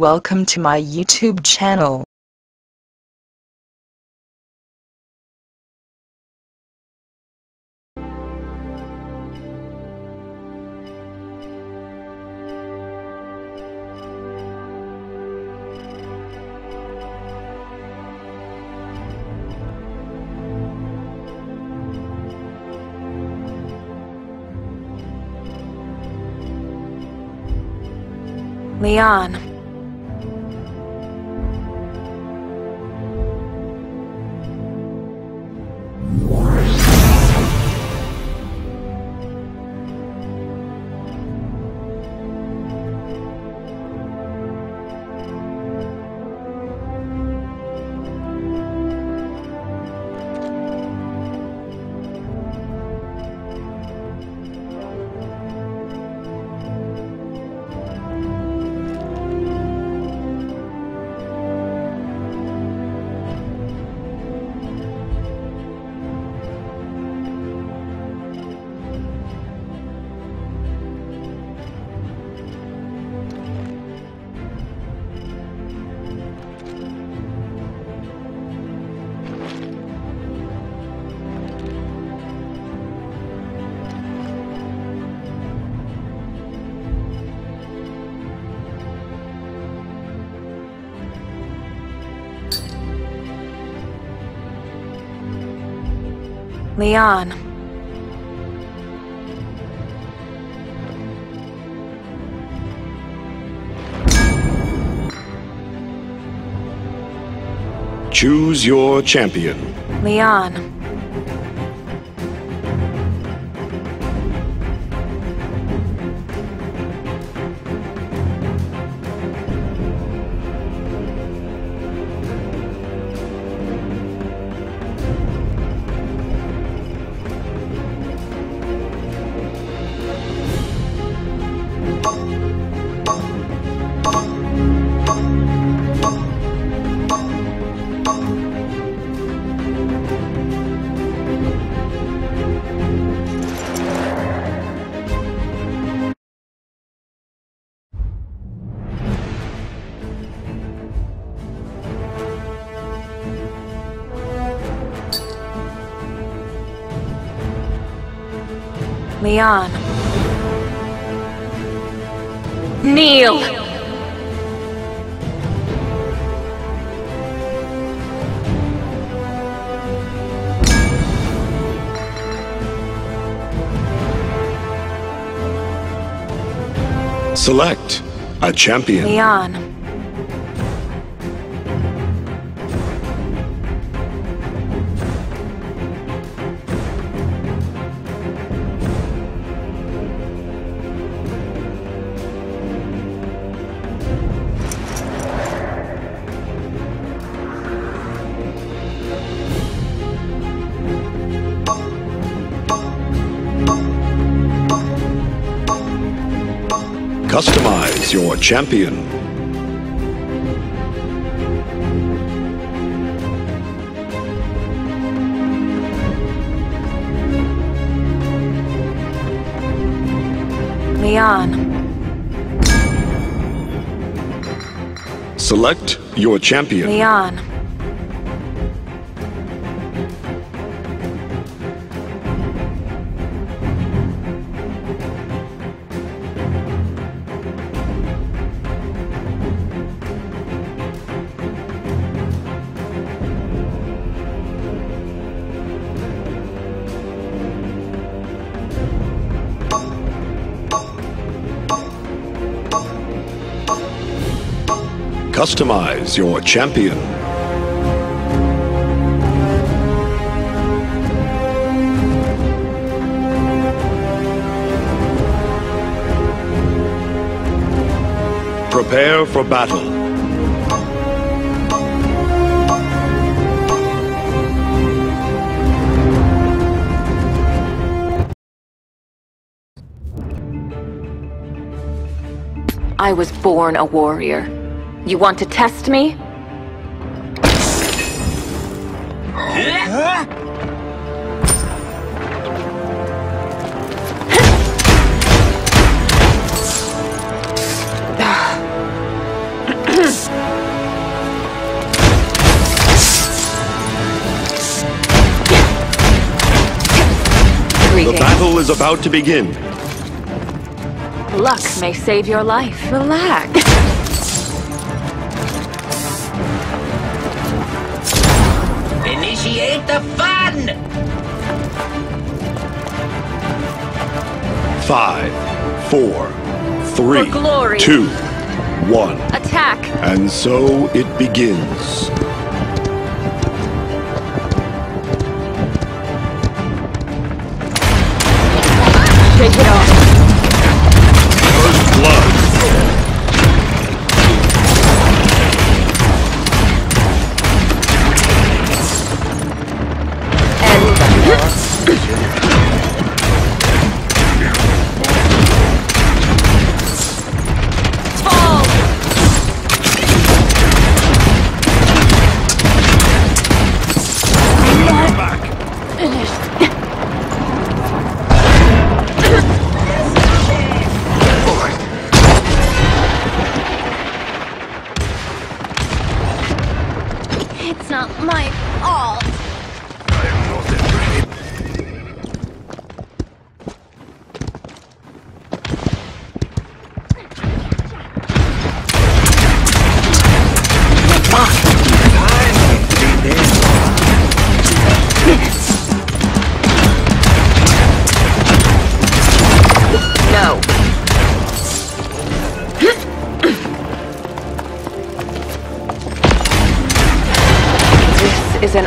Welcome to my YouTube channel. Lian. Lian. Choose your champion. Lian. Lian. Kneel! Select a champion. Lian. Customize your champion. Lian. Select your champion. Lian. Customize your champion. Prepare for battle. I was born a warrior. You want to test me? The battle is about to begin. Luck may save your life. Relax. Five, four, three, two, one. Attack. And so it begins.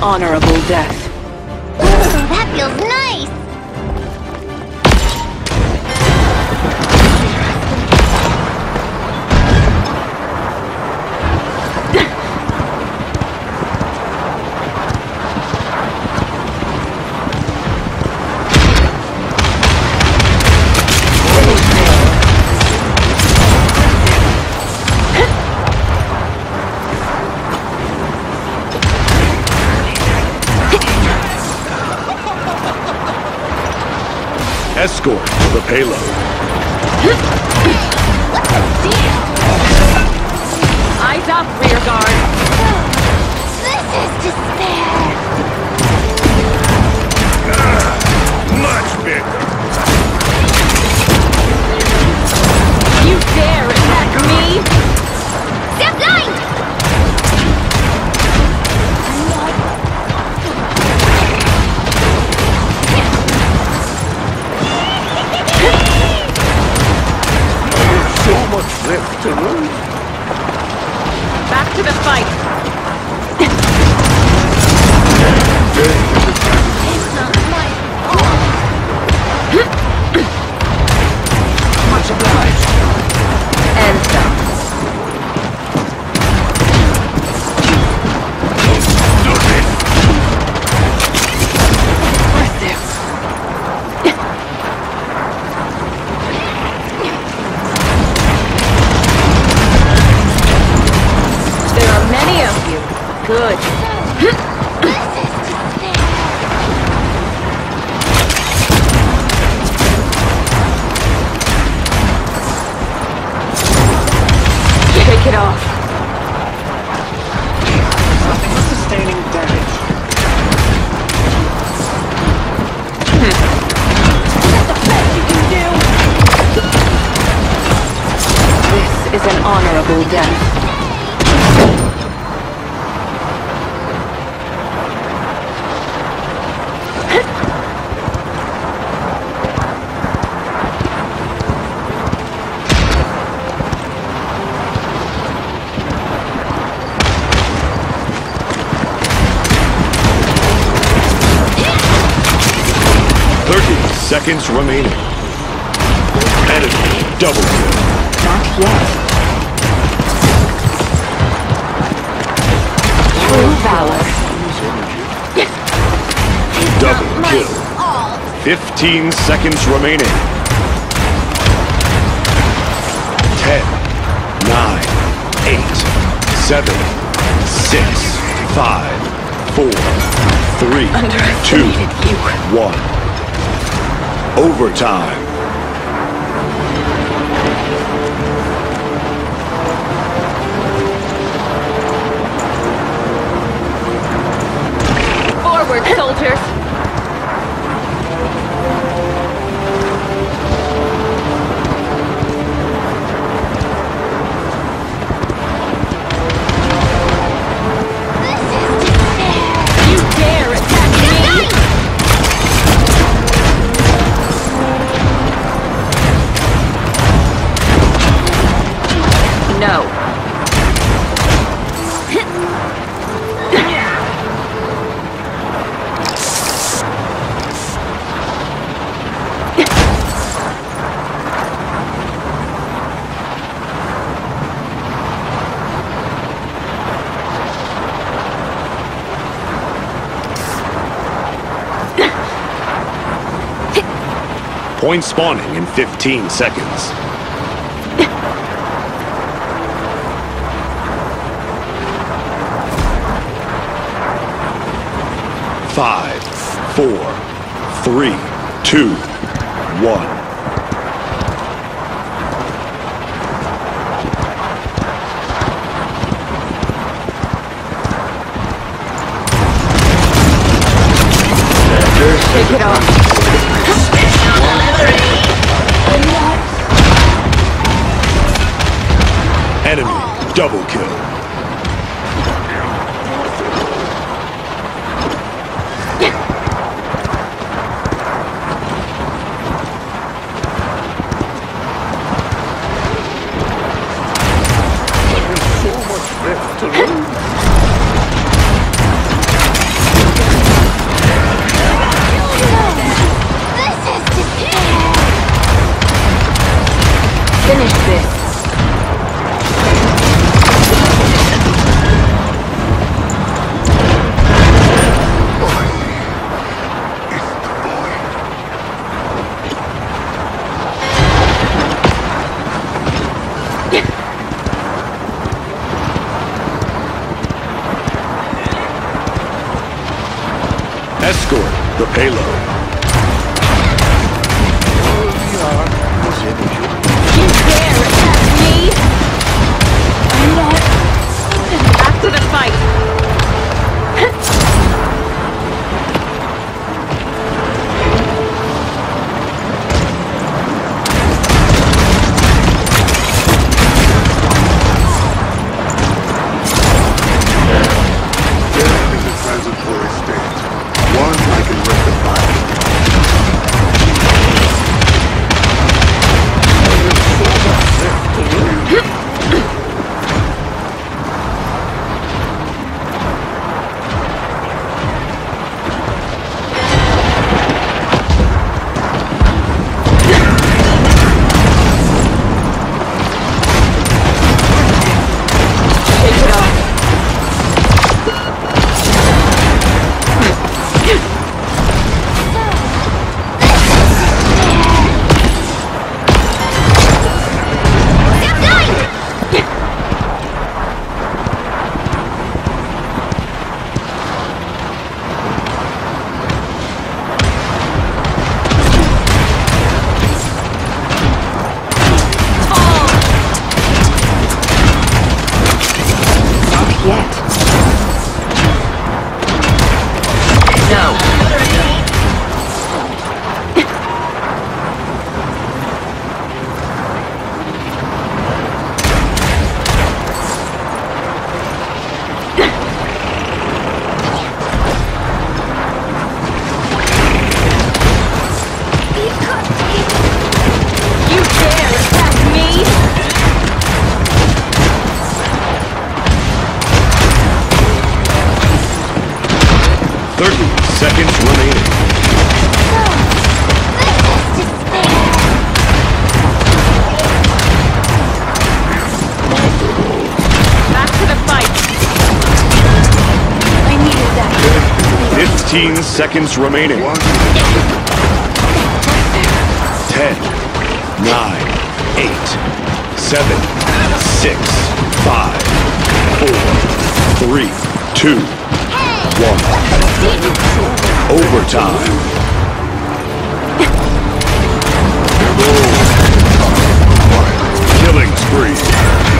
Honorable death. Escort to the fight. Much obliged. Good. This is despair. Take it off. Nothing sustaining damage. Hmm. This is an honorable death. Seconds remaining. Enemy double kill. Not yet. True valor. Double kill. fault. 15 seconds remaining. 10, 9, 8, 7, 6, 5, 4, 3, 2, you. 1. Overtime. Forward, soldiers. Point spawning in 15 seconds. Five, four, three, two, one. Take it off. Escort seconds remaining. Ten, nine, eight, seven, six, five, four, three, two, one. Overtime. Killing spree.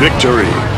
Victory.